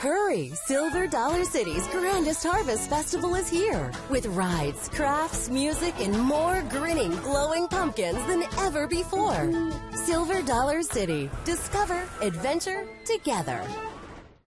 Hurry! Silver Dollar City's grandest harvest festival is here with rides, crafts, music, and more grinning, glowing pumpkins than ever before. Silver Dollar City. Discover adventure together.